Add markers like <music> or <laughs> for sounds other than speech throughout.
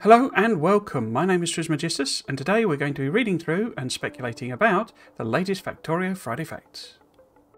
Hello and welcome. My name is Trismegistus, and today we're going to be reading through and speculating about the latest Factorio Friday Facts.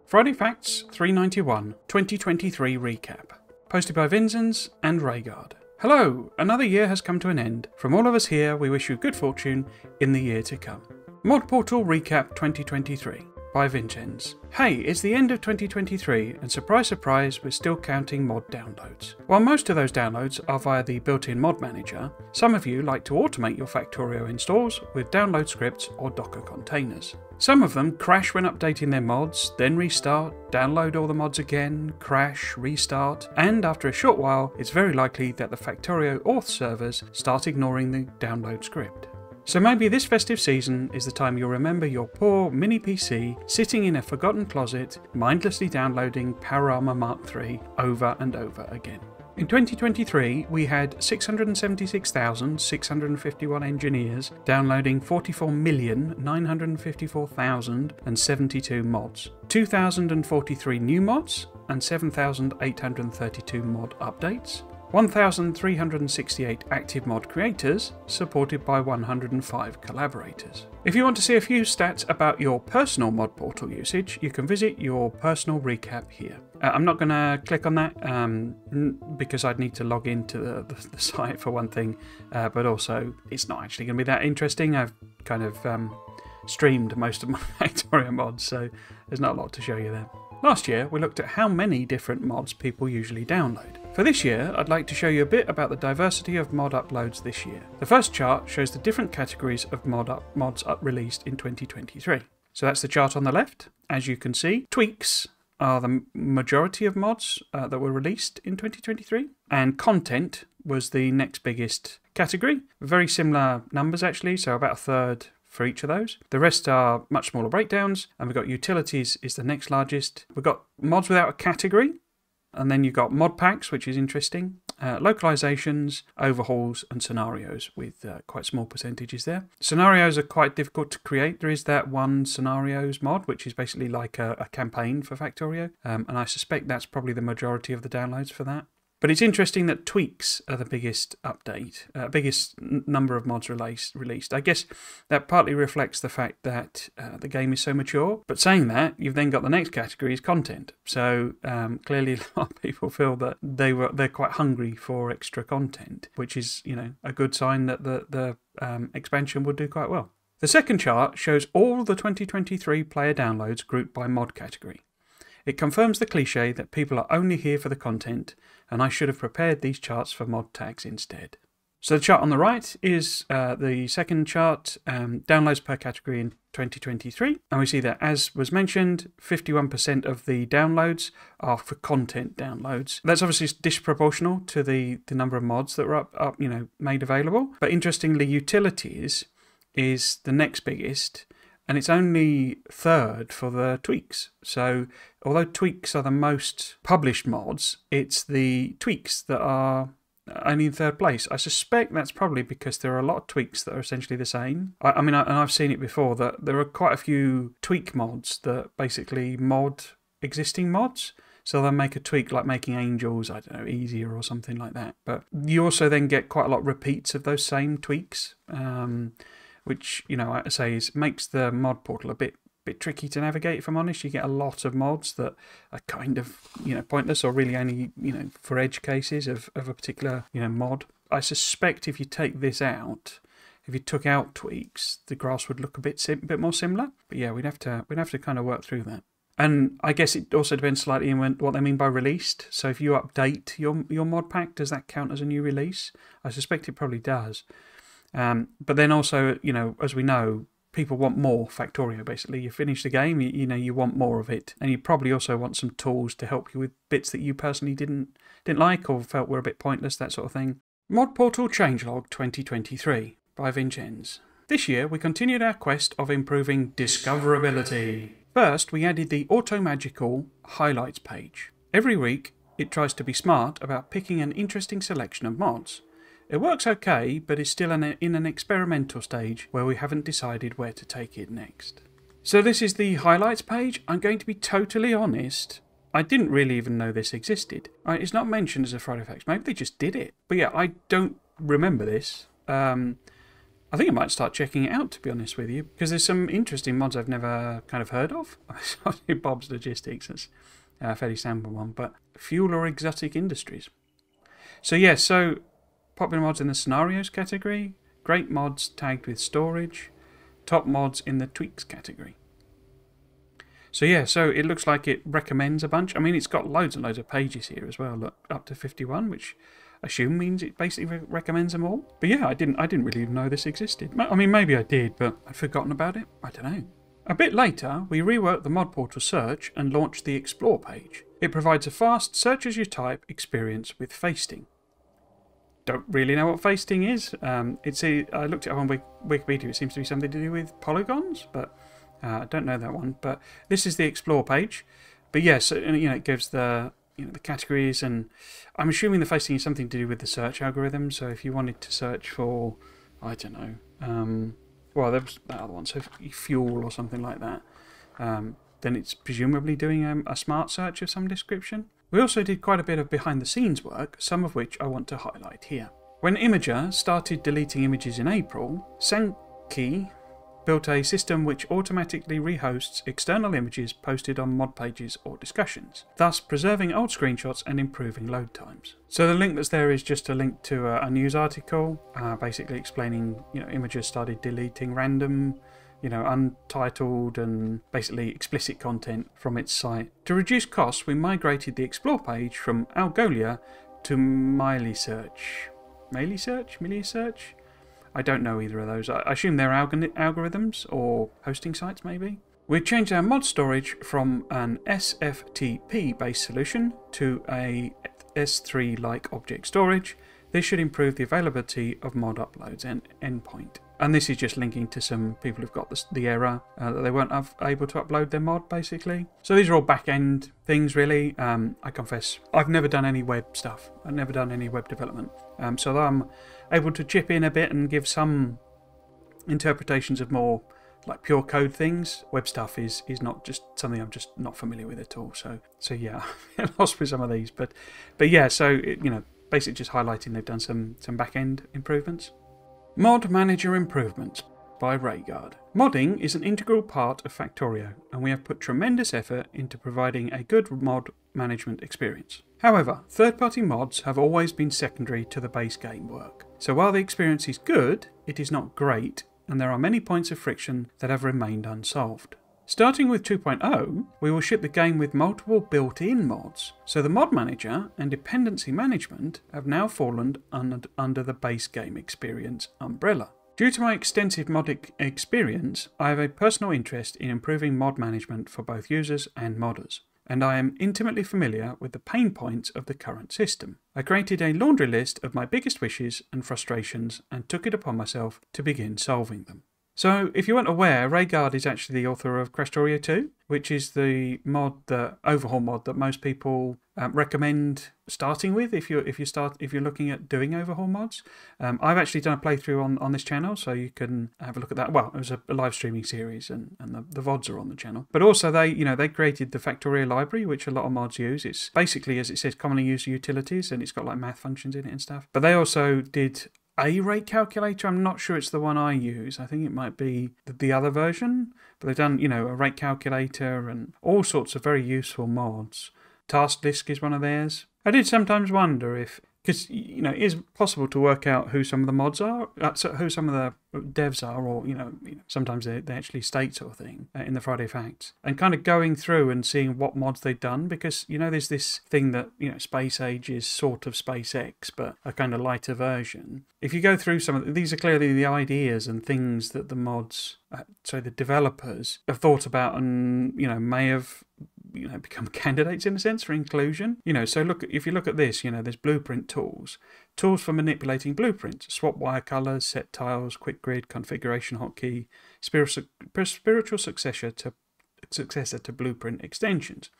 Friday Facts 391 2023 Recap, posted by Vinzent and Raiguard. Hello, another year has come to an end. From all of us here, we wish you good fortune in the year to come. Mod Portal Recap 2023 by Vinzent. Hey, it's the end of 2023, and surprise, surprise, we're still counting mod downloads. While most of those downloads are via the built in mod manager, some of you like to automate your Factorio installs with download scripts or Docker containers. Some of them crash when updating their mods, then restart, download all the mods again, crash, restart, and after a short while, it's very likely that the Factorio auth servers start ignoring the download script. So maybe this festive season is the time you'll remember your poor mini PC sitting in a forgotten closet, mindlessly downloading Armor Mark III over and over again. In 2023, we had 676,651 engineers downloading 44,954,072 mods, 2,043 new mods, and 7,832 mod updates, 1,368 active mod creators, supported by 105 collaborators. If you want to see a few stats about your personal mod portal usage, you can visit your personal recap here. Uh, I'm not going to click on that um, because I'd need to log into the, the, <laughs> the site for one thing, uh, but also it's not actually going to be that interesting. I've kind of um, streamed most of <laughs> my Factorio mods, so there's not a lot to show you there. Last year, we looked at how many different mods people usually download. For this year, I'd like to show you a bit about the diversity of mod uploads this year. The first chart shows the different categories of mod up, mods up released in 2023. So that's the chart on the left. As you can see, tweaks are the majority of mods uh, that were released in 2023, and content was the next biggest category. Very similar numbers actually, so about a third for each of those. The rest are much smaller breakdowns, and we've got utilities is the next largest. We've got mods without a category, and then you've got mod packs, which is interesting, uh, localizations, overhauls, and scenarios with uh, quite small percentages there. Scenarios are quite difficult to create. There is that one scenarios mod, which is basically like a, a campaign for Factorio, um, and I suspect that's probably the majority of the downloads for that. But it's interesting that tweaks are the biggest update, uh, biggest number of mods released. Released. I guess that partly reflects the fact that uh, the game is so mature. But saying that, you've then got the next category is content. So um, clearly, <laughs> a lot of people feel that they were they're quite hungry for extra content, which is you know a good sign that the the um, expansion will do quite well. The second chart shows all the 2023 player downloads grouped by mod category. It confirms the cliche that people are only here for the content, and I should have prepared these charts for mod tags instead. So the chart on the right is uh, the second chart, um, downloads per category in 2023. And we see that, as was mentioned, 51% of the downloads are for content downloads. That's obviously disproportional to the, the number of mods that were up, up, you know, made available. But interestingly, utilities is the next biggest and it's only third for the tweaks. So, although tweaks are the most published mods, it's the tweaks that are only in third place. I suspect that's probably because there are a lot of tweaks that are essentially the same. I, I mean, I, and I've seen it before that there are quite a few tweak mods that basically mod existing mods. So they'll make a tweak like making angels, I don't know, easier or something like that. But you also then get quite a lot of repeats of those same tweaks. Um, which you know I say is makes the mod portal a bit bit tricky to navigate. If I'm honest, you get a lot of mods that are kind of you know pointless or really only you know for edge cases of of a particular you know mod. I suspect if you take this out, if you took out tweaks, the grass would look a bit sim- bit more similar. But yeah, we'd have to we'd have to kind of work through that. And I guess it also depends slightly on what they mean by released. So if you update your your mod pack, does that count as a new release? I suspect it probably does. Um, but then also, you know, as we know, people want more Factorio. Basically, you finish the game, you, you, know, you want more of it, and you probably also want some tools to help you with bits that you personally didn't didn't like or felt were a bit pointless, that sort of thing. Mod Portal Changelog 2023 by Vinzent. This year, we continued our quest of improving discoverability. First, we added the Automagical Highlights page. Every week, it tries to be smart about picking an interesting selection of mods. It works okay, but is still in, an experimental stage where we haven't decided where to take it next. So this is the highlights page. I'm going to be totally honest. I didn't really even know this existed. Right, it's not mentioned as a Friday Facts. Maybe they just did it. But yeah, I don't remember this. Um, I think I might start checking it out, to be honest with you, because there's some interesting mods I've never kind of heard of. <laughs> Bob's Logistics, that's a fairly sample one, but Fuel or Exotic Industries. So, yeah, so popular mods in the scenarios category, great mods tagged with storage, top mods in the tweaks category. So yeah, so it looks like it recommends a bunch. I mean, it's got loads and loads of pages here as well, look, up to 51, which I assume means it basically recommends them all. But yeah, I didn't I didn't really even know this existed. I mean, maybe I did, but I'd forgotten about it. I don't know. A bit later, we reworked the mod portal search and launched the explore page. It provides a fast search as you type experience with Facesting. Don't really know what Facesting is. Um, it's a, I looked it up on Wikipedia. It seems to be something to do with polygons, but uh, I don't know that one. But this is the explore page. But yes, you know, it gives the you know the categories, and I'm assuming the Facesting is something to do with the search algorithm. So if you wanted to search for, I don't know, um, well, there was that other one, so fuel or something like that, um, then it's presumably doing um, a smart search of some description. We also did quite a bit of behind the scenes work, some of which I want to highlight here. When Imgur started deleting images in April, Sanqui built a system which automatically rehosts external images posted on mod pages or discussions, thus preserving old screenshots and improving load times. So the link that's there is just a link to a, news article, uh, basically explaining, you know, Imgur started deleting random you know, untitled and basically explicit content from its site. To reduce costs, we migrated the explore page from Algolia to Meilisearch. Miley Search? MileSearch? MileSearch? I don't know either of those. I assume they're alg- algorithms or hosting sites, maybe. We've changed our mod storage from an SFTP based solution to a S3 like object storage. This should improve the availability of mod uploads and endpoint. And this is just linking to some people who've got the, the error uh, that they weren't able to upload their mod, basically. So these are all back end things, really. Um, I confess, I've never done any web stuff. I've never done any web development. Um, so I'm able to chip in a bit and give some interpretations of more like pure code things. Web stuff is is not just something I'm just not familiar with at all. So so yeah, <laughs> I'm lost with some of these, but but yeah. So it, you know, basically just highlighting they've done some some back end improvements. Mod Manager Improvements by Raiguard. Modding is an integral part of Factorio, and we have put tremendous effort into providing a good mod management experience. However, third party mods have always been secondary to the base game work. So while the experience is good, it is not great, and there are many points of friction that have remained unsolved. Starting with 2.0, we will ship the game with multiple built in mods, so the mod manager and dependency management have now fallen under the base game experience umbrella. Due to my extensive mod experience, I have a personal interest in improving mod management for both users and modders and I am intimately familiar with the pain points of the current system. I created a laundry list of my biggest wishes and frustrations and took it upon myself to begin solving them. So, if you weren't aware, Raiguard is actually the author of Krastorio 2, which is the mod, the overhaul mod that most people um, recommend starting with if you're if you start if you're looking at doing overhaul mods. Um, I've actually done a playthrough on, on this channel, so you can have a look at that. Well, it was a, a live streaming series, and, and the, the vods are on the channel. But also, they you know they created the Factorio library, which a lot of mods use. It's basically as it says, commonly used utilities, and it's got like math functions in it and stuff. But they also did a rate calculator. I'm not sure it's the one I use. I think it might be the, the other version. But they've done, you know, a rate calculator and all sorts of very useful mods. Task Disk is one of theirs. I did sometimes wonder if because you know it is possible to work out who some of the mods are, uh, so who some of the devs are, or you know, sometimes they, they actually state sort of thing uh, in the Friday Facts, and kind of going through and seeing what mods they've done because you know there's this thing that you know Space Age is sort of SpaceX but a kind of lighter version. If you go through some of the, these are clearly the ideas and things that the mods, uh, so the developers have thought about and you know may have you know become <laughs> candidates in a sense for inclusion. You know, so look if you look at this, you know, there's blueprint tools, tools for manipulating blueprints, swap wire colors, set tiles, quick grid, configuration hotkey, spiritual spiritual successor to successor to blueprint extensions.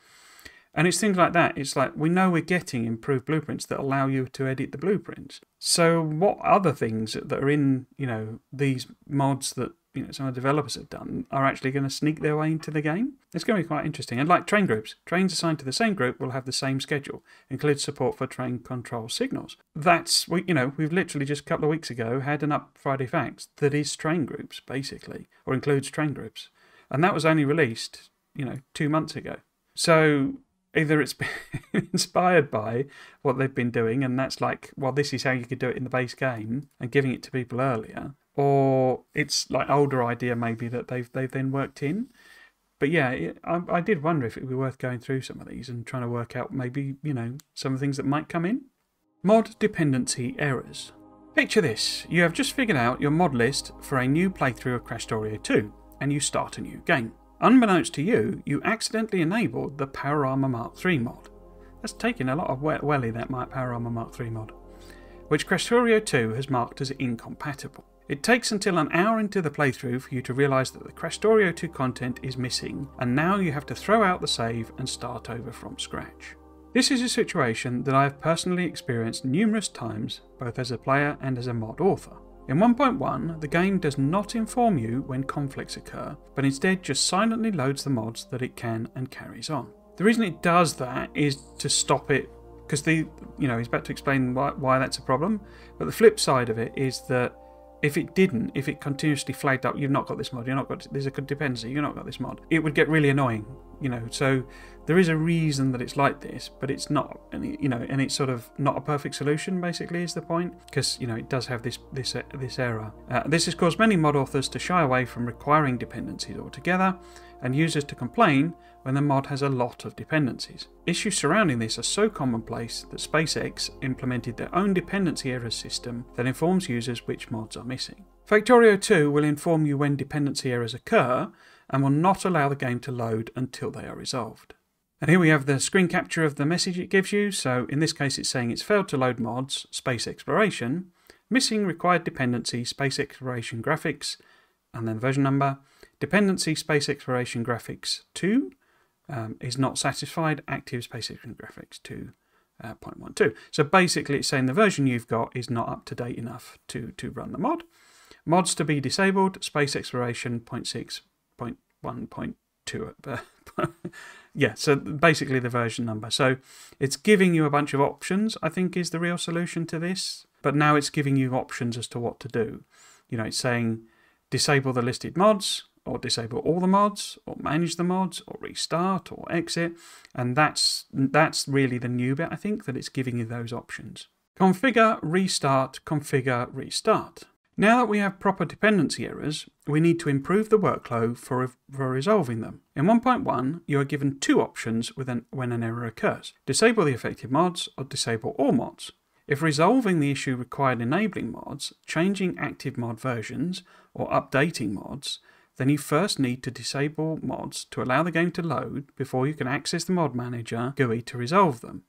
And it's things like that. It's like we know we're getting improved blueprints that allow you to edit the blueprints. So what other things that are in, you know, these mods that you know some of the developers have done are actually going to sneak their way into the game. It's going to be quite interesting. And like train groups, trains assigned to the same group will have the same schedule, includes support for train control signals. That's we you know we've literally just a couple of weeks ago had an up Friday facts that is train groups basically, or includes train groups, and that was only released you know two months ago. So either it's <laughs> inspired by what they've been doing, and that's like, well, this is how you could do it in the base game, and giving it to people earlier, or it's like older idea maybe that they've they've then worked in. But yeah, I, I did wonder if it would be worth going through some of these and trying to work out maybe you know some of the things that might come in. Mod dependency errors. Picture this: you have just figured out your mod list for a new playthrough of Crash Krastorio 2, and you start a new game. Unbeknownst to you, you accidentally enabled the Power Armor Mark III mod. That's taking a lot of welly, that Power Armor Mark III mod, which Crash Krastorio 2 has marked as incompatible. It takes until an hour into the playthrough for you to realise that the Krastorio 2 content is missing, and now you have to throw out the save and start over from scratch. This is a situation that I have personally experienced numerous times, both as a player and as a mod author. In 1.1, the game does not inform you when conflicts occur, but instead just silently loads the mods that it can and carries on. The reason it does that is to stop it, because the you know he's about to explain why, why that's a problem. But the flip side of it is that if it didn't, if it continuously flagged up, you've not got this mod, you're not got there's a dependency, you've not got this mod, it would get really annoying, you know. So there is a reason that it's like this, but it's not, and you know, and it's sort of not a perfect solution. Basically, is the point because you know it does have this this this error. Uh, this has caused many mod authors to shy away from requiring dependencies altogether, and users to complain when the mod has a lot of dependencies. Issues surrounding this are so commonplace that SpaceX implemented their own dependency error system that informs users which mods are missing. Factorio 2 will inform you when dependency errors occur and will not allow the game to load until they are resolved. And here we have the screen capture of the message it gives you. So in this case, it's saying it's failed to load mods, space exploration, missing required dependency, space exploration graphics, and then version number, dependency space exploration graphics 2, um, is not satisfied, active space exploration graphics 2.12. Uh, so basically it's saying the version you've got is not up to date enough to, to run the mod. Mods to be disabled, space exploration 0.6.1.2. Uh, <laughs> yeah, so basically the version number. So it's giving you a bunch of options, I think is the real solution to this. But now it's giving you options as to what to do. You know, it's saying disable the listed mods, or disable all the mods, or manage the mods, or restart, or exit. And that's, that's really the new bit, I think, that it's giving you those options. Configure, restart, configure, restart. Now that we have proper dependency errors, we need to improve the workflow for, for resolving them. In 1.1, you are given two options an, when an error occurs. Disable the affected mods or disable all mods. If resolving the issue required enabling mods, changing active mod versions, or updating mods, then you first need to disable mods to allow the game to load before you can access the mod manager GUI to resolve them.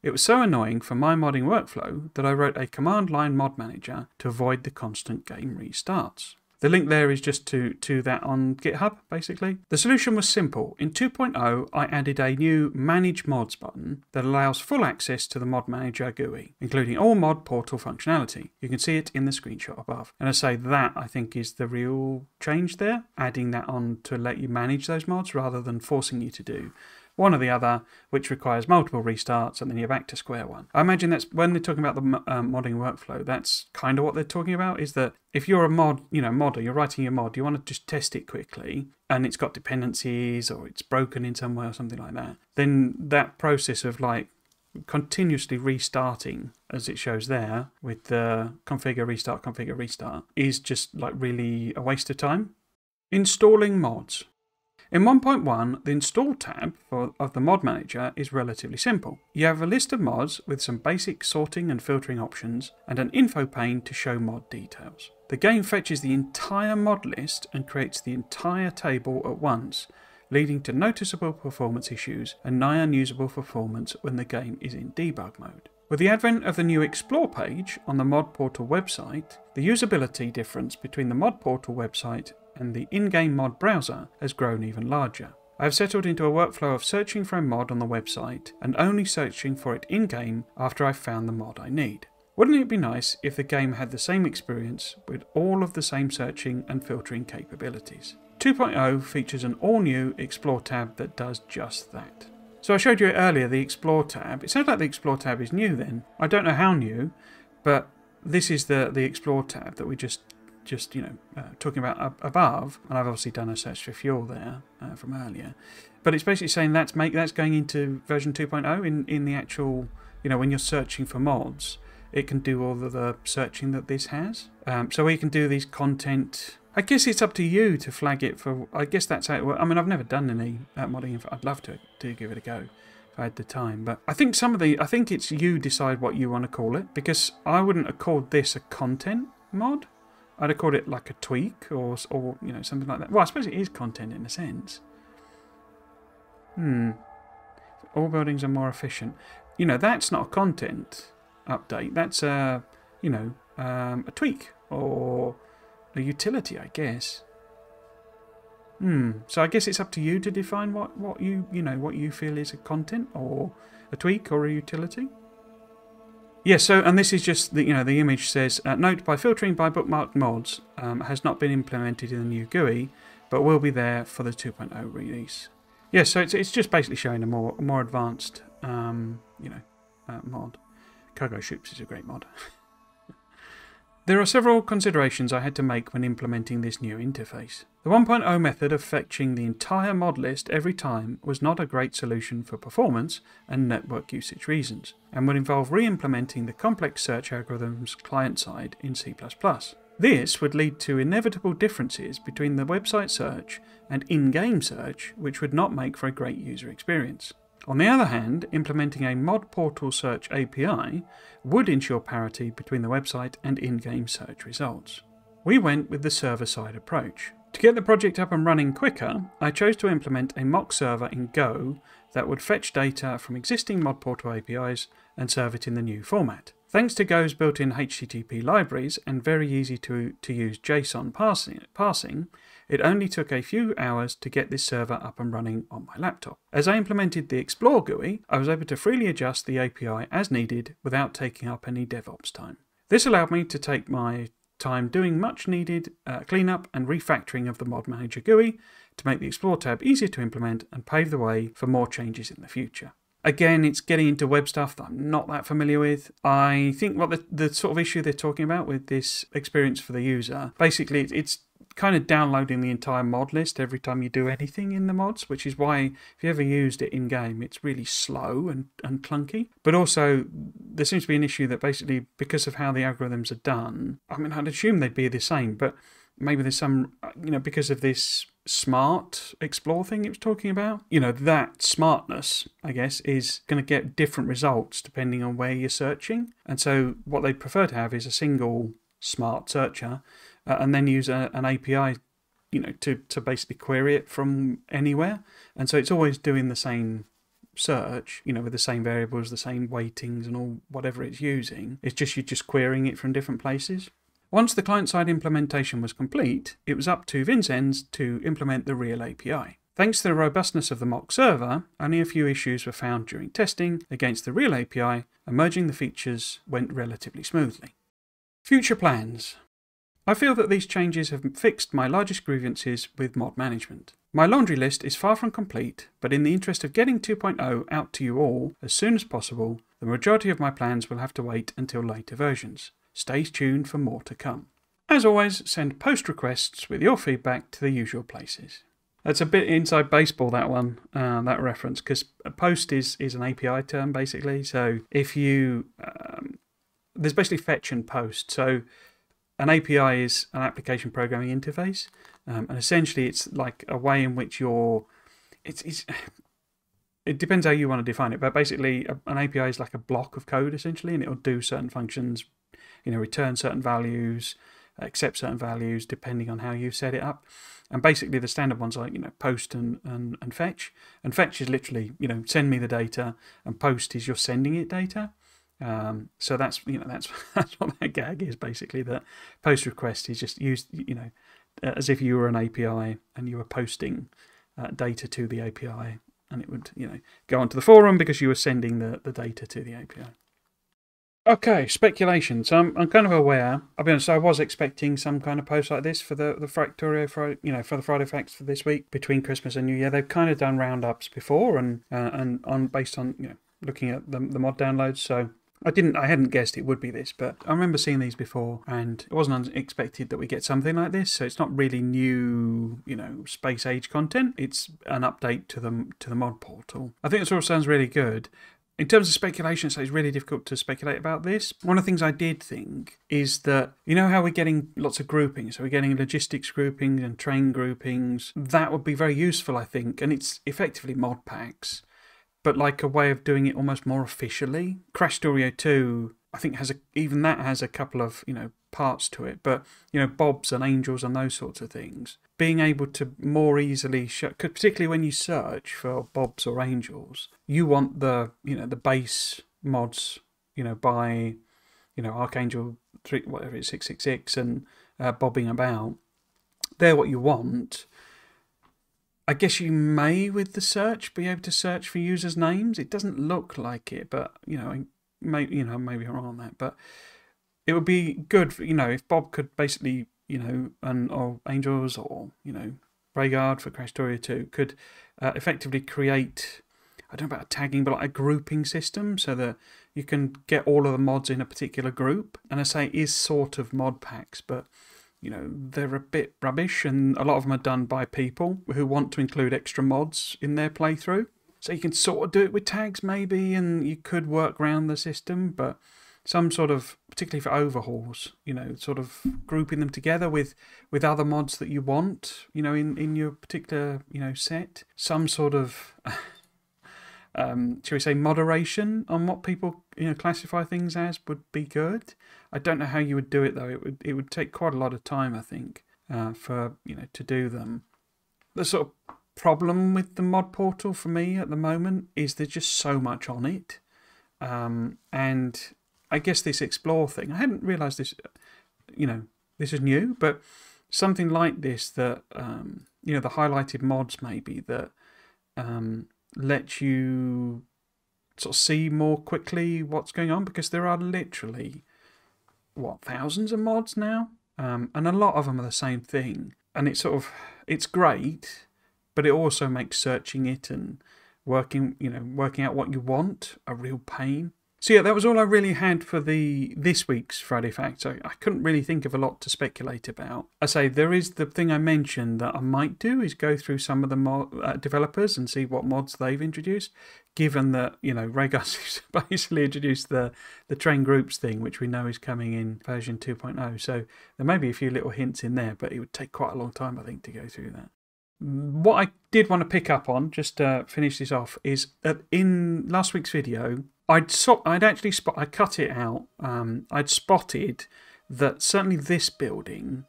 It was so annoying for my modding workflow that I wrote a command line mod manager to avoid the constant game restarts. The link there is just to, to that on GitHub, basically. The solution was simple. In 2.0, I added a new Manage Mods button that allows full access to the Mod Manager GUI, including all mod portal functionality. You can see it in the screenshot above. And I say that, I think, is the real change there, adding that on to let you manage those mods rather than forcing you to do one or the other, which requires multiple restarts, and then you're back to square one. I imagine that's when they're talking about the um, modding workflow. That's kind of what they're talking about. Is that if you're a mod, you know, modder, you're writing your mod, you want to just test it quickly, and it's got dependencies or it's broken in some way or something like that. Then that process of like continuously restarting, as it shows there, with the configure, restart, configure, restart, is just like really a waste of time. Installing mods. In 1.1, the Install tab for, of the Mod Manager is relatively simple. You have a list of mods with some basic sorting and filtering options, and an info pane to show mod details. The game fetches the entire mod list and creates the entire table at once, leading to noticeable performance issues and nigh unusable performance when the game is in debug mode. With the advent of the new Explore page on the Mod Portal website, the usability difference between the Mod Portal website and the in-game mod browser has grown even larger. I have settled into a workflow of searching for a mod on the website and only searching for it in-game after I've found the mod I need. Wouldn't it be nice if the game had the same experience with all of the same searching and filtering capabilities? 2.0 features an all new Explore tab that does just that. So I showed you earlier the Explore tab. It sounds like the Explore tab is new then. I don't know how new, but this is the, the Explore tab that we just just you know uh, talking about above, and I've obviously done a search for fuel there uh, from earlier. But it's basically saying that's make that's going into version 2.0 in in the actual you know when you're searching for mods, it can do all of the searching that this has. Um, so we can do these content. I guess it's up to you to flag it for. I guess that's how. It, I mean, I've never done any uh, modding. I'd love to to give it a go. If I had the time, but I think some of the, I think it's you decide what you want to call it because I wouldn't have called this a content mod. I'd have called it like a tweak or, or you know, something like that. Well, I suppose it is content in a sense. Hmm. All buildings are more efficient. You know, that's not a content update. That's a, you know, um, a tweak or a utility, I guess. Hmm. So I guess it's up to you to define what, what you, you know, what you feel is a content or a tweak or a utility. Yeah, so and this is just the you know the image says uh, note by filtering by bookmarked mods um, has not been implemented in the new GUI, but will be there for the 2.0 release. Yeah, so it's it's just basically showing a more more advanced um, you know uh, mod. Cargo Ships is a great mod. <laughs> There are several considerations I had to make when implementing this new interface. The 1.0 method of fetching the entire mod list every time was not a great solution for performance and network usage reasons, and would involve re-implementing the complex search algorithms client-side in C++. This would lead to inevitable differences between the website search and in-game search, which would not make for a great user experience. On the other hand, implementing a mod portal search API would ensure parity between the website and in-game search results. We went with the server-side approach. To get the project up and running quicker, I chose to implement a mock server in Go that would fetch data from existing mod portal APIs and serve it in the new format. Thanks to Go's built-in HTTP libraries and very easy to, to use JSON parsing, parsing, it only took a few hours to get this server up and running on my laptop. As I implemented the Explore GUI, I was able to freely adjust the API as needed without taking up any DevOps time. This allowed me to take my time doing much needed uh, cleanup and refactoring of the Mod Manager GUI to make the Explore tab easier to implement and pave the way for more changes in the future. Again, it's getting into web stuff that I'm not that familiar with. I think what the, the sort of issue they're talking about with this experience for the user, basically it's kind of downloading the entire mod list every time you do anything in the mods, which is why if you ever used it in game, it's really slow and, and clunky. But also, there seems to be an issue that basically, because of how the algorithms are done, I mean, I'd assume they'd be the same, but maybe there's some, you know, because of this smart explore thing it was talking about, you know, that smartness, I guess, is going to get different results depending on where you're searching. And so, what they'd prefer to have is a single smart searcher uh, and then use a, an API, you know, to, to basically query it from anywhere. And so it's always doing the same search, you know, with the same variables, the same weightings and all whatever it's using. It's just you're just querying it from different places. Once the client-side implementation was complete, it was up to Vinzent to implement the real API. Thanks to the robustness of the mock server, only a few issues were found during testing against the real API, and merging the features went relatively smoothly. Future plans. I feel that these changes have fixed my largest grievances with mod management. My laundry list is far from complete, but in the interest of getting 2.0 out to you all as soon as possible, the majority of my plans will have to wait until later versions. Stay tuned for more to come. As always, send post requests with your feedback to the usual places. That's a bit inside baseball, that one, uh, that reference, because a post is, is an API term basically. So if you, um, there's basically fetch and post. So an API is an application programming interface, um, and essentially it's like a way in which you're. It's, it's <sighs> it depends how you want to define it, but basically an API is like a block of code essentially, and it will do certain functions, you know, return certain values, accept certain values depending on how you set it up. And basically the standard ones are like, you know, post and, and, and fetch. And fetch is literally, you know, send me the data, and post is you're sending it data. Um, so that's you know that's <laughs> that's what that gag is basically. That post request is just used you know as if you were an API and you were posting uh, data to the API, and it would you know go onto the forum because you were sending the the data to the API. Okay, speculation. So I'm, I'm kind of aware. I'll be honest. I was expecting some kind of post like this for the the Factorio, for you know, for the Friday Facts for this week between Christmas and New Year. They've kind of done roundups before, and uh, and on based on you know looking at the, the mod downloads. So I didn't, I hadn't guessed it would be this, but I remember seeing these before, and it wasn't unexpected that we get something like this. So it's not really new, you know, space age content. It's an update to the to the mod portal. I think this all sounds really good. In terms of speculation, so it's really difficult to speculate about this. One of the things I did think is that, you know how we're getting lots of groupings, so we're getting logistics groupings and train groupings. That would be very useful, I think, and it's effectively mod packs, but like a way of doing it almost more officially. Krastorio 2, I think, has a, even that has a couple of, you know, parts to it, but you know, bobs and angels and those sorts of things. Being able to more easily show, particularly when you search for bobs or angels, you want the you know the base mods, you know, by you know Archangel three whatever it's six six six and uh, bobingabout. They're what you want. I guess you may, with the search, be able to search for users' names. It doesn't look like it, but you know, maybe you know, maybe I'm wrong on that. But it would be good, for, you know, if Bob could basically, you know, and or Angels or you know, Raiguard for Krastorio 2 could uh, effectively create, I don't know about tagging, but like a grouping system so that you can get all of the mods in a particular group. And I say is sort of mod packs, but you know, they're a bit rubbish, and a lot of them are done by people who want to include extra mods in their playthrough. So you can sort of do it with tags, maybe, and you could work around the system, but some sort of, particularly for overhauls, you know, sort of grouping them together with with other mods that you want, you know, in in your particular you know set. Some sort of, <laughs> um, shall we say, moderation on what people you know classify things as would be good. I don't know how you would do it though. It would it would take quite a lot of time, I think, uh, for you know to do them. The sort of problem with the mod portal for me at the moment is there's just so much on it. Um, and I guess this explore thing, I hadn't realised this, you know, this is new, but something like this that, um, you know, the highlighted mods maybe that um, let you sort of see more quickly what's going on because there are literally, what, thousands of mods now? Um, and a lot of them are the same thing. And it's sort of, it's great, but it also makes searching it and working, you know, working out what you want a real pain. So yeah, that was all I really had for the this week's Friday Facts. I, I couldn't really think of a lot to speculate about. I say there is the thing I mentioned that I might do is go through some of the uh, developers and see what mods they've introduced. Given that you know Raiguard's <laughs> basically introduced the the train groups thing, which we know is coming in version 2.0. So there may be a few little hints in there, but it would take quite a long time I think to go through that. What I did want to pick up on, just to finish this off, is that in last week's video I'd so, I'd actually spot I cut it out. Um, I'd spotted that certainly this building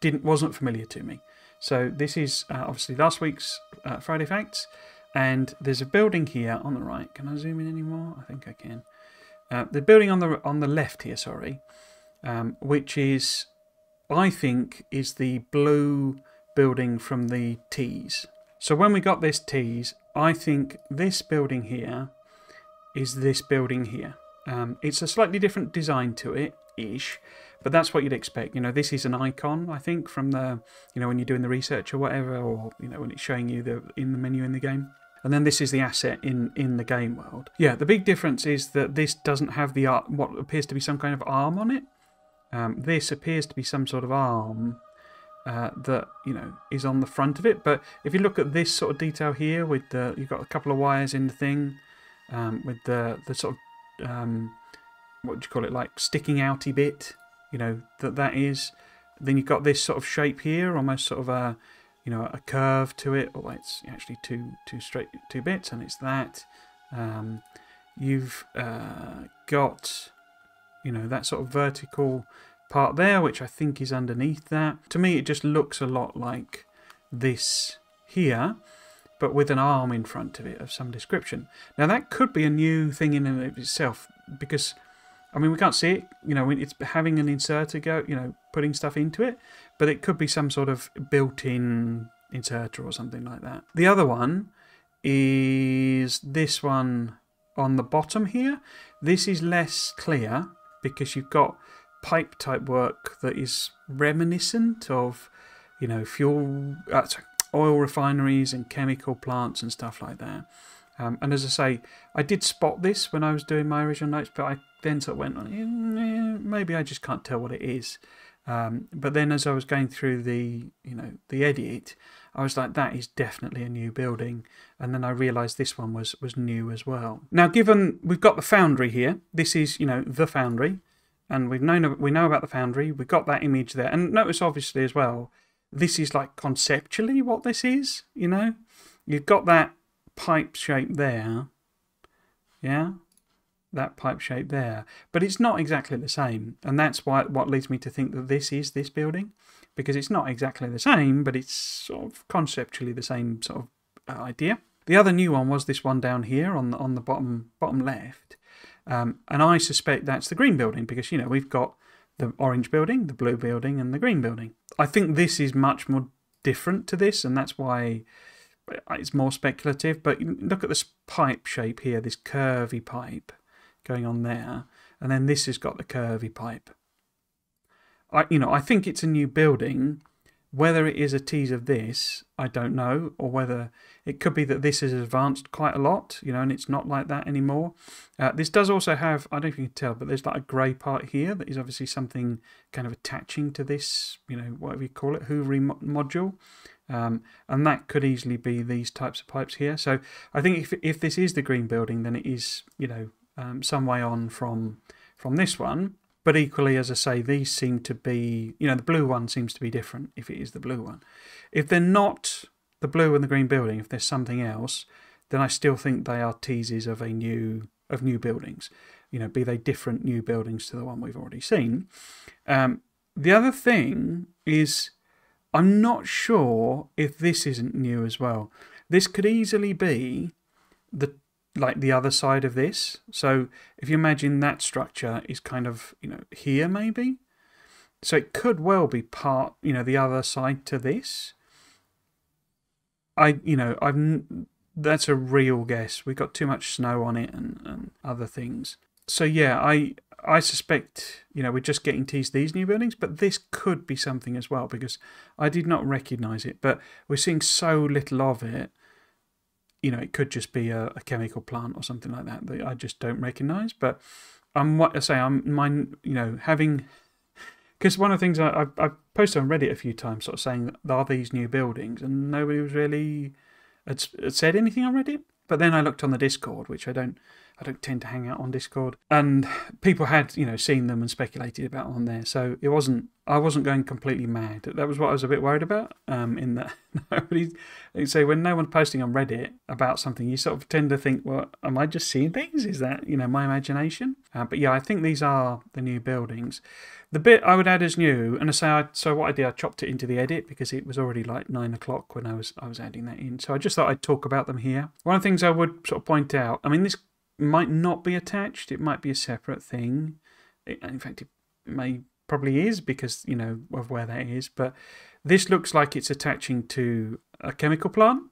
didn't wasn't familiar to me. So this is uh, obviously last week's uh, Friday Facts, and there's a building here on the right. Can I zoom in anymore? I think I can. Uh, the building on the on the left here, sorry, um, which is I think is the blue building from the tease. So when we got this tease, I think this building here is this building here. Um, it's a slightly different design to it, ish, but that's what you'd expect. You know, this is an icon, I think, from the, you know, when you're doing the research or whatever, or, you know, when it's showing you the in the menu in the game. And then this is the asset in, in the game world. Yeah, the big difference is that this doesn't have the what appears to be some kind of arm on it. Um, this appears to be some sort of arm uh, that you know is on the front of it. But if you look at this sort of detail here, with the you've got a couple of wires in the thing, um, with the the sort of um, what do you call it like sticking outy bit you know that that is. Then you've got this sort of shape here almost sort of a you know a curve to it. Or it's actually two two straight two bits and it's that. Um, you've uh, got you know that sort of vertical part there which I think is underneath that. To me it just looks a lot like this here but with an arm in front of it of some description. Now that could be a new thing in and of itself because, I mean, we can't see it. You know, it's having an inserter go, you know, putting stuff into it, but it could be some sort of built-in inserter or something like that. The other one is this one on the bottom here. This is less clear because you've got pipe type work that is reminiscent of, you know, fuel, uh, sorry, oil refineries and chemical plants and stuff like that. Um, and as I say, I did spot this when I was doing my original notes, but I then sort of went, eh, maybe I just can't tell what it is. Um, but then as I was going through the, you know, the edit, I was like, that is definitely a new building. And then I realised this one was was new as well. Now, given we've got the foundry here, this is, you know, the foundry, and we've known we know about the foundry. We've got that image there, and notice obviously as well, this is like conceptually what this is. You know, you've got that pipe shape there, yeah, that pipe shape there, but it's not exactly the same, and that's why what leads me to think that this is this building, because it's not exactly the same, but it's sort of conceptually the same sort of uh, idea. The other new one was this one down here on the on the bottom bottom left, um, and I suspect that's the green building because you know we've got the orange building, the blue building, and the green building. I think this is much more different to this, and that's why it's more speculative. But look at this pipe shape here, this curvy pipe going on there, and then this has got the curvy pipe. I, you know, I think it's a new building. Whether it is a tease of this, I don't know, or whether it could be that this has advanced quite a lot, you know, and it's not like that anymore. Uh, this does also have, I don't know if you can tell, but there's like a grey part here that is obviously something kind of attaching to this, you know, whatever you call it, Hoovry module. Um, and that could easily be these types of pipes here. So I think if, if this is the green building, then it is, you know, um, some way on from from this one. But equally, as I say, these seem to be, you know, the blue one seems to be different if it is the blue one. If they're not the blue and the green building, if there's something else, then I still think they are teases of a new of new buildings. You know, be they different new buildings to the one we've already seen. Um, the other thing is, I'm not sure if this isn't new as well. This could easily be the like the other side of this. So if you imagine that structure is kind of, you know, here maybe. So it could well be part, you know, the other side to this. I, you know, I've, that's a real guess. We've got too much snow on it and, and other things. So yeah, I, I suspect, you know, we're just getting teased these new buildings, but this could be something as well because I did not recognize it, but we're seeing so little of it you know, it could just be a, a, chemical plant or something like that that I just don't recognise. But I'm what I say, I'm mine, you know, having because one of the things I, I, I posted on Reddit a few times, sort of saying there are these new buildings, and nobody was really had, had said anything on Reddit. But then I looked on the Discord, which I don't I don't tend to hang out on Discord, and people had you know seen them and speculated about on there. So it wasn't I wasn't going completely mad. That was what I was a bit worried about. Um, in that <laughs> nobody say when no one's posting on Reddit about something, you sort of tend to think, well, am I just seeing things? Is that you know my imagination? Uh, but yeah, I think these are the new buildings. The bit I would add as new, and I say I, so what I did, I chopped it into the edit because it was already like nine o'clock when I was I was adding that in. So I just thought I'd talk about them here. One of the things I would sort of point out, I mean, this might not be attached. It might be a separate thing. It, in fact, it may probably is because you know of where that is. But this looks like it's attaching to a chemical plant,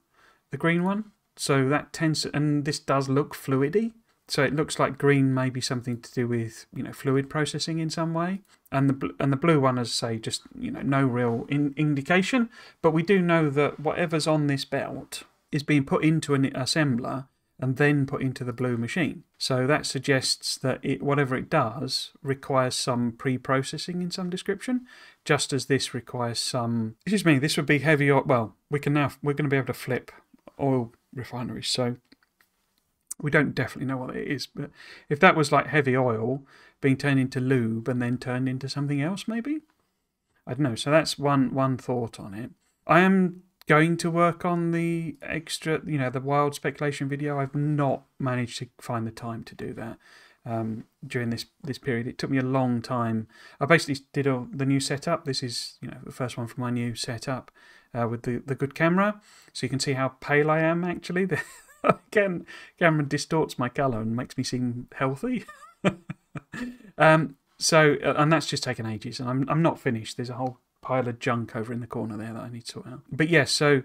the green one. So that tends, and this does look fluidy. So it looks like green may be something to do with you know fluid processing in some way, and the and the blue one, as I say, just you know no real in, indication. But we do know that whatever's on this belt is being put into an assembler and then put into the blue machine. So that suggests that it, whatever it does requires some pre-processing in some description, just as this requires some. Excuse me. This would be heavy oil. Well, we can now we're going to be able to flip oil refineries. So we don't definitely know what it is, but if that was like heavy oil being turned into lube and then turned into something else, maybe I don't know. So that's one one thought on it. I am going to work on the extra, you know, the wild speculation video. I've not managed to find the time to do that um, during this this period. It took me a long time. I basically did all the new setup. This is, you know, the first one for my new setup uh, with the the good camera, so you can see how pale I am. Actually, <laughs> the again, camera distorts my color and makes me seem healthy. <laughs> um, so, uh, and that's just taken ages, and I'm I'm not finished. There's a whole pile of junk over in the corner there that I need to sort out. But yes, so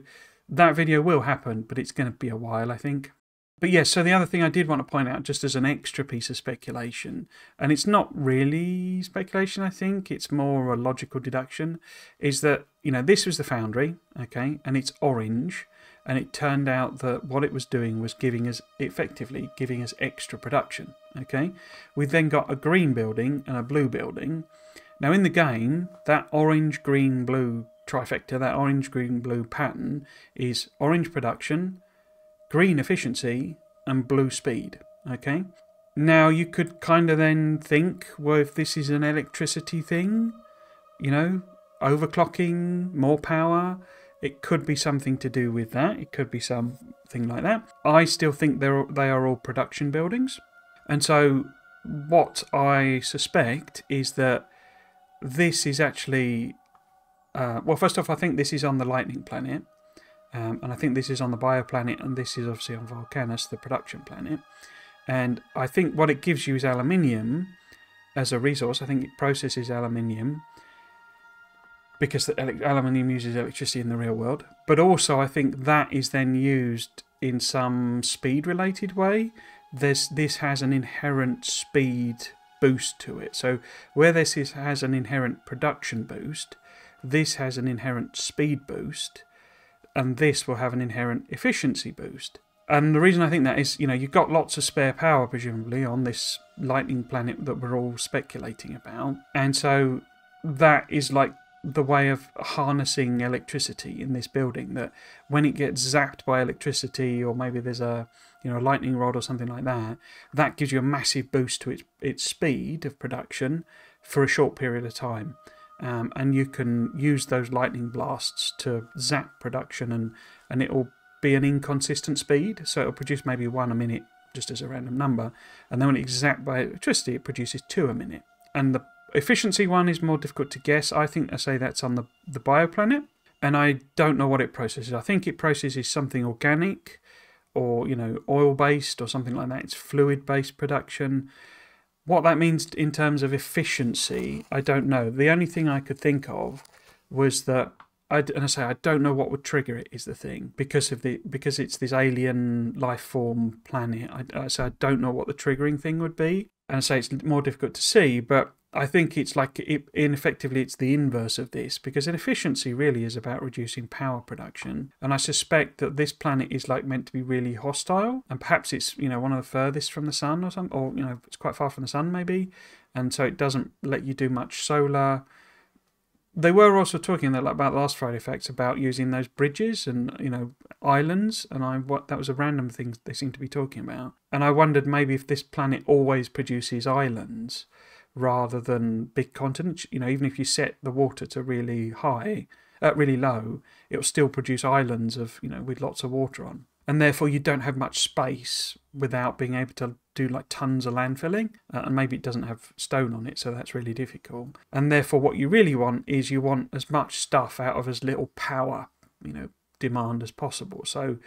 that video will happen, but it's going to be a while, I think. But yes, so the other thing I did want to point out, just as an extra piece of speculation, and it's not really speculation, I think, it's more a logical deduction, is that, you know, this was the foundry, okay, and it's orange, and it turned out that what it was doing was giving us, effectively, giving us extra production, okay. We've then got a green building and a blue building. Now, in the game, that orange, green, blue trifecta, that orange, green, blue pattern is orange production, green efficiency, and blue speed. Okay. Now you could kind of then think, well, if this is an electricity thing, you know, overclocking, more power, it could be something to do with that. It could be something like that. I still think they're they are all production buildings, and so what I suspect is that this is actually uh, well. First off, I think this is on the Lightning Planet, um, and I think this is on the bioplanet, and this is obviously on Vulcanus, the production planet. And I think what it gives you is aluminium as a resource. I think it processes aluminium because the aluminium uses electricity in the real world. But also, I think that is then used in some speed related way. There's, this has an inherent speed boost to it. So, where this is, has an inherent production boost, this has an inherent speed boost and this will have an inherent efficiency boost. And the reason I think that is, you know, you've got lots of spare power, presumably, on this lightning planet that we're all speculating about. And so that is like the way of harnessing electricity in this building that when it gets zapped by electricity or maybe there's a you know a lightning rod or something like that that gives you a massive boost to its its speed of production for a short period of time. Um, and you can use those lightning blasts to zap production and, and it will be an inconsistent speed. So it'll produce maybe one a minute just as a random number. And then when it's zapped by electricity it produces two a minute. And the efficiency one is more difficult to guess. I think I say that's on the, the bioplanet. And I don't know what it processes. I think it processes something organic or you know oil based or something like that it's fluid based production what that means in terms of efficiency, I don't know. The only thing I could think of was that I, and I say I don't know what would trigger it is the thing because of the because it's this alien life form planet. I, I say I don't know what the triggering thing would be, and I say it's more difficult to see. But I think it's like it, ineffectively it's the inverse of this because efficiency really is about reducing power production, and I suspect that this planet is like meant to be really hostile, and perhaps it's you know one of the furthest from the sun or something, or you know it's quite far from the sun maybe, and so it doesn't let you do much solar. They were also talking about last Friday Facts about using those bridges and you know islands, and I what that was a random thing they seemed to be talking about, and I wondered maybe if this planet always produces islands rather than big continents. You know, even if you set the water to really high, uh, really low, it'll still produce islands of you know with lots of water on, and therefore you don't have much space without being able to do like tons of landfilling, uh, and maybe it doesn't have stone on it, so that's really difficult. And therefore, what you really want is you want as much stuff out of as little power, you know, demand as possible. So,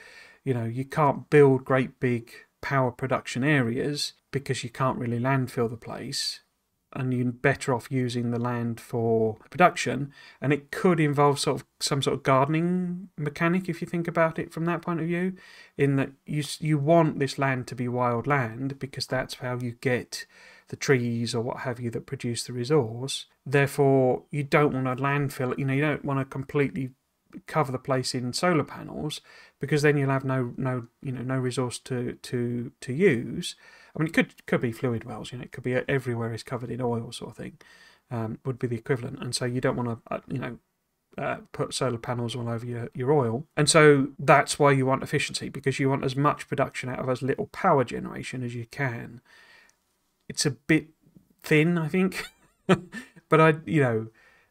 you know, you can't build great big power production areas because you can't really landfill the place and you're better off using the land for production. And it could involve sort of some sort of gardening mechanic if you think about it from that point of view, in that you you want this land to be wild land because that's how you get the trees or what have you that produce the resource. Therefore, you don't want to landfill. You know, you don't want to completely cover the place in solar panels because then you'll have no no you know no resource to to to use I mean, it could could be fluid wells. You know, it could be everywhere is covered in oil, sort of thing. Um, would be the equivalent, and so you don't want to, uh, you know, uh, put solar panels all over your, your oil. And so that's why you want efficiency, because you want as much production out of as little power generation as you can. It's a bit thin, I think. <laughs> but I, you know,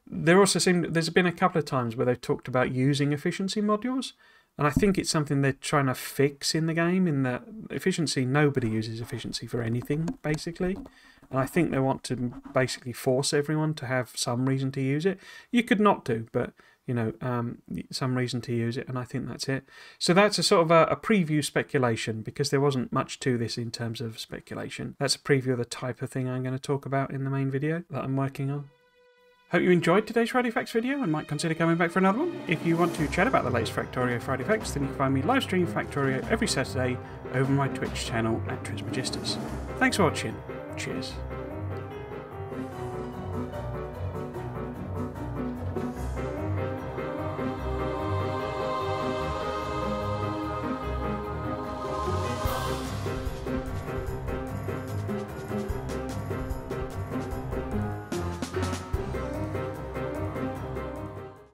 there also seem there's been a couple of times where they've talked about using efficiency modules. And I think it's something they're trying to fix in the game, in that efficiency, nobody uses efficiency for anything, basically. And I think they want to basically force everyone to have some reason to use it. You could not do, but you know, um, some reason to use it, and I think that's it. So that's a sort of a, a, preview speculation because there wasn't much to this in terms of speculation. That's a preview of the type of thing I'm going to talk about in the main video that I'm working on. Hope you enjoyed today's Friday Facts video and might consider coming back for another one. If you want to chat about the latest Factorio Friday Facts, then you can find me live streaming Factorio every Saturday over my Twitch channel at Trismugistus. Thanks for watching. Cheers.